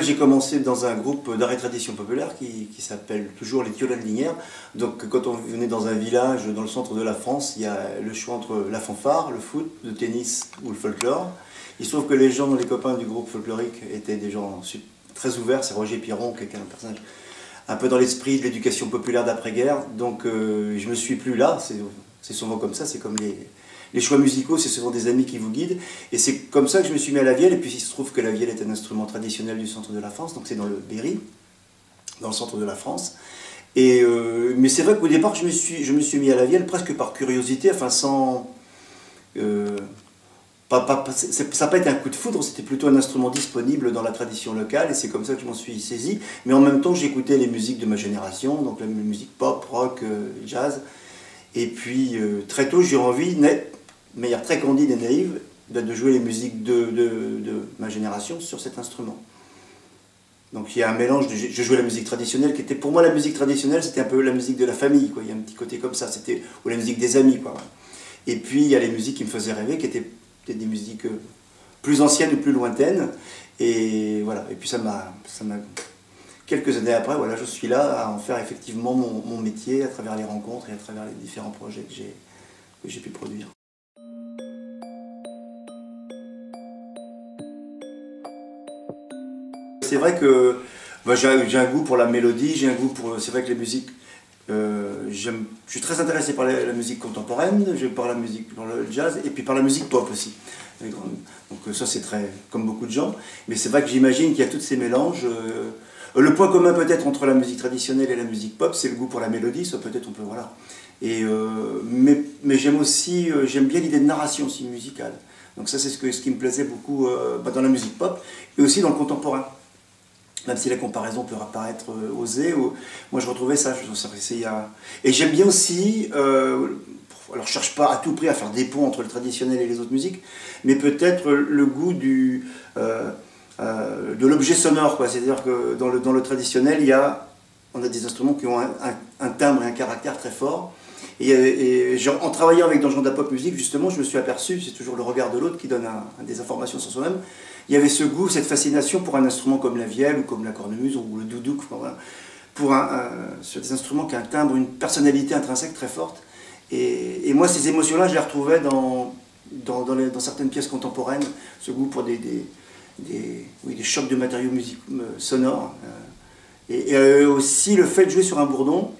fait, j'ai commencé dans un groupe d'art et tradition populaire qui, s'appelle toujours les Tiolas de Linière. Donc, quand on venait dans un village dans le centre de la France, il y a le choix entre la fanfare, le foot, le tennis ou le folklore. Il se trouve que les gens, les copains du groupe folklorique, étaient des gens très ouverts. C'est Roger Piron, est un un peu dans l'esprit de l'éducation populaire d'après-guerre. Donc, euh, je me suis plus là. C'est souvent comme ça. C'est comme les, les choix musicaux, c'est souvent des amis qui vous guident. Et c'est comme ça que je me suis mis à la vielle. Et puis il se trouve que la vielle est un instrument traditionnel du centre de la France, donc c'est dans le Berry, dans le centre de la France. Euh, mais c'est vrai qu'au départ, je me, suis, mis à la vielle presque par curiosité, enfin sans. Euh, pas, pas, ça n'a pas été un coup de foudre, c'était plutôt un instrument disponible dans la tradition locale, et c'est comme ça que je m'en suis saisi. Mais en même temps, j'écoutais les musiques de ma génération, donc la musique pop, rock, euh, jazz. Et puis, très tôt, j'ai envie, de manière très candide et naïve, de jouer les musiques de, ma génération sur cet instrument. Donc il y a un mélange, de, je jouais la musique traditionnelle qui était, pour moi la musique traditionnelle c'était un peu la musique de la famille, quoi. il y a un petit côté comme ça, c'était, ou la musique des amis. Quoi. Et puis il y a les musiques qui me faisaient rêver, qui étaient des musiques euh, plus anciennes ou plus lointaines. Et voilà, et puis ça m'a, quelques années après, voilà, je suis là à en faire effectivement mon, mon, métier à travers les rencontres et à travers les différents projets que j'ai pu produire. C'est vrai que bah, j'ai un goût pour la mélodie, j'ai un goût pour. C'est vrai que les musiques. Euh, je suis très intéressé par la, musique contemporaine, par la musique, par le jazz et puis par la musique pop aussi. Donc euh, ça c'est très comme beaucoup de gens, mais c'est vrai que j'imagine qu'il y a tous ces mélanges. Euh, le point commun peut-être entre la musique traditionnelle et la musique pop, c'est le goût pour la mélodie, ça peut-être on peut voilà. Et mais, mais j'aime aussi, j'aime bien l'idée de narration aussi musicale. Donc ça c'est ce, ce qui me plaisait beaucoup bah, dans la musique pop et aussi dans le contemporain même si la comparaison peut apparaître euh, osée. moi, je retrouvais ça, je Et j'aime bien aussi, euh, alors je cherche pas à tout prix à faire des ponts entre le traditionnel et les autres musiques, mais peut-être le goût du, euh, de l'objet sonore. C'est-à-dire que dans le, dans le traditionnel, il y a, on a des instruments qui ont un, timbre et un caractère très fort. Et, en travaillant avec Donjon de la pop musique, justement, je me suis aperçu, c'est toujours le regard de l'autre qui donne des informations sur soi-même, il y avait ce goût, cette fascination pour un instrument comme la vielle ou comme la cornemuse ou le doudouk, pour un, sur des instruments qui ont un timbre, une personnalité intrinsèque très forte. Et, moi, ces émotions-là, je les retrouvais dans, dans, certaines pièces contemporaines, ce goût pour des, des, des, des chocs de matériaux euh, sonores. Euh, et, euh, aussi le fait de jouer sur un bourdon,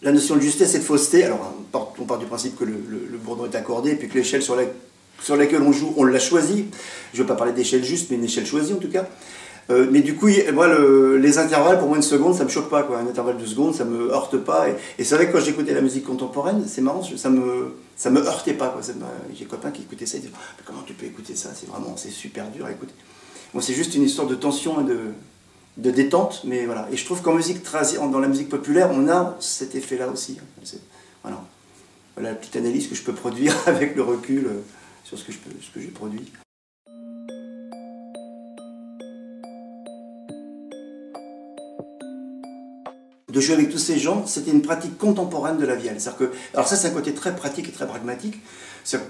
la notion de justesse et de fausseté. Alors, on part, du principe que le, le bourdon est accordé, et puis que l'échelle sur laquelle sur laquelle on joue, on l'a choisi. Je ne veux pas parler d'échelle juste, mais une échelle choisie en tout cas. Euh, mais du coup, les intervalles, pour moi, une seconde, ça me choque pas. Un intervalle de seconde, ça me heurte pas. Et, c'est vrai que quand j'écoutais la musique contemporaine, c'est marrant, ça me, ça me heurtait pas. J'ai des copains qui écoutaient ça, ils disaient mais Comment tu peux écouter ça? C'est vraiment, c'est super dur à écouter. Bon, c'est juste une histoire de tension et de, de détente, mais voilà. Et je trouve qu'en musique, dans la musique populaire, on a cet effet-là aussi. Voilà. voilà la petite analyse que je peux produire avec le recul. Sur ce que, je peux, ce que j'ai produit. De jouer avec tous ces gens, c'était une pratique contemporaine de la vielle. Que, alors ça, c'est un côté très pratique et très pragmatique.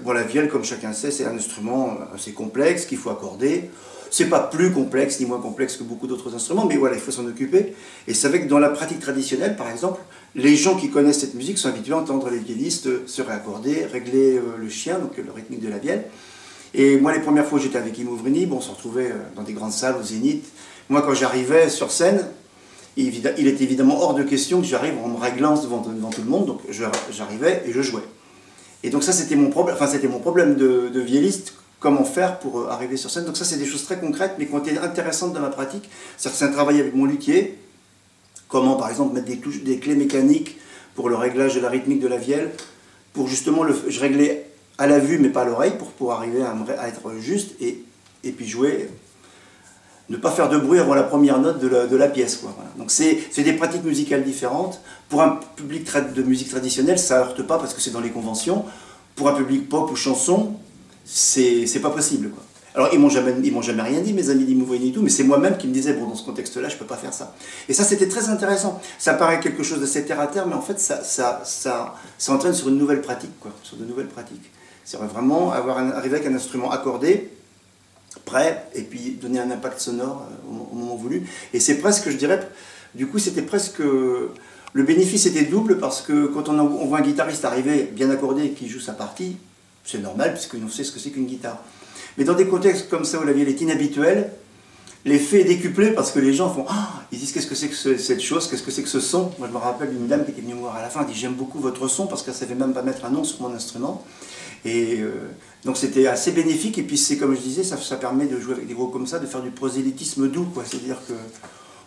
La vielle, comme chacun sait, c'est un instrument assez complexe qu'il faut accorder. C'est pas plus complexe ni moins complexe que beaucoup d'autres instruments, mais voilà, il faut s'en occuper. Et c'est vrai que dans la pratique traditionnelle, par exemple, les gens qui connaissent cette musique sont habitués à entendre les viellistes se réaccorder, régler euh, le chien, donc le rythmique de la vielle. Et moi, les premières fois où j'étais avec Imo bon, on se retrouvait euh, dans des grandes salles au Zénith. Moi, quand j'arrivais sur scène, il était évidemment hors de question que j'arrive en me réglant devant, tout le monde, donc j'arrivais et je jouais. Et donc ça, c'était mon problème, enfin, mon problème de, vielliste comment faire pour euh, arriver sur scène. Donc ça, c'est des choses très concrètes, mais qui ont été intéressantes dans ma pratique. C'est un travail avec mon luthier, comment par exemple mettre des, clés mécaniques pour le réglage de la rythmique de la vielle, pour justement, le, je réglais à la vue mais pas à l'oreille, pour, arriver à, à, être juste, et puis jouer, ne pas faire de bruit avant la première note de la, pièce. Quoi, Donc c'est des pratiques musicales différentes. Pour un public de musique traditionnelle, ça heurte pas parce que c'est dans les conventions. Pour un public pop ou chanson, c'est pas possible. Quoi. Alors, ils m'ont jamais, jamais rien dit, mes amis d'Imouvrini et tout, mais c'est moi-même qui me disais, bon, dans ce contexte-là, je peux pas faire ça. Et ça, c'était très intéressant. Ça paraît quelque chose d'assez terre à terre, mais en fait, ça, ça, ça, ça entraîne sur une nouvelle pratique, quoi, sur de nouvelles pratiques. C'est vraiment avoir arriver avec un instrument accordé, prêt et puis donner un impact sonore au, moment voulu. Et c'est presque, je dirais, du coup, c'était presque. Le bénéfice était double parce que quand on, on voit un guitariste arriver bien accordé et qui joue sa partie, c'est normal puisque nous sait ce que c'est qu'une guitare. Mais dans des contextes comme ça où la vielle est inhabituelle, l'effet est décuplé parce que les gens font ah, ils disent qu'est-ce que c'est que cette chose, qu'est-ce que c'est que ce son? Moi je me rappelle d'une dame qui était venue me voir à la fin, elle dit j'aime beaucoup votre son parce qu'elle savait même pas mettre un nom sur mon instrument. Et euh, donc c'était assez bénéfique et puis c'est comme je disais, ça, permet de jouer avec des gros comme ça, de faire du prosélytisme doux, quoi. C'est-à-dire que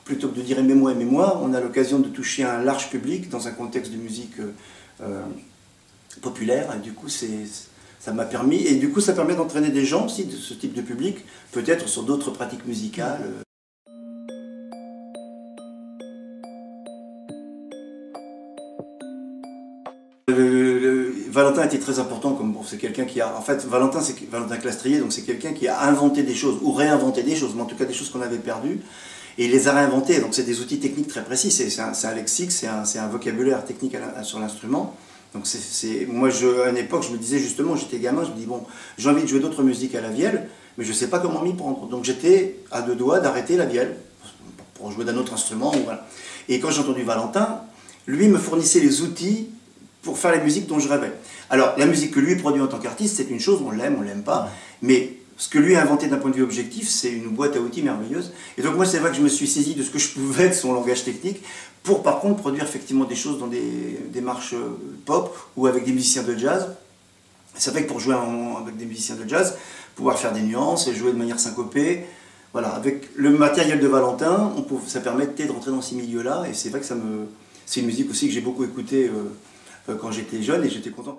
plutôt que de dire aimez-moi, aimez-moi, on a l'occasion de toucher un large public dans un contexte de musique euh, euh, populaire et du coup c'est ça m'a permis, et du coup ça permet d'entraîner des gens aussi de ce type de public, peut-être sur d'autres pratiques musicales. Valentin était très important comme bon, c'est quelqu'un qui a en fait Valentin c'est Valentin Clastrier donc c'est quelqu'un qui a inventé des choses ou réinventé des choses mais en tout cas des choses qu'on avait perdues et il les a réinventées donc c'est des outils techniques très précis c'est un, lexique c'est un, vocabulaire technique sur l'instrument donc c'est, moi, je, à une époque, je me disais justement, j'étais gamin, je me dis, bon, j'ai envie de jouer d'autres musiques à la vielle, mais je ne sais pas comment m'y prendre. Donc j'étais à deux doigts d'arrêter la vielle pour jouer d'un autre instrument. Voilà. Et quand j'ai entendu Valentin, lui me fournissait les outils pour faire la musique dont je rêvais. Alors, la musique que lui produit en tant qu'artiste, c'est une chose, on l'aime, on l'aime pas, mais ce que lui a inventé d'un point de vue objectif, c'est une boîte à outils merveilleuse. Et donc moi, c'est vrai que je me suis saisi de ce que je pouvais de son langage technique pour par contre produire effectivement des choses dans des démarches euh, pop ou avec des musiciens de jazz. C'est vrai que pour jouer avec des musiciens de jazz, pouvoir faire des nuances et jouer de manière syncopée, voilà, avec le matériel de Valentin, on peut, ça permettait de rentrer dans ces milieux-là et c'est vrai que ça me, c'est une musique aussi que j'ai beaucoup écoutée euh, euh, quand j'étais jeune et j'étais content.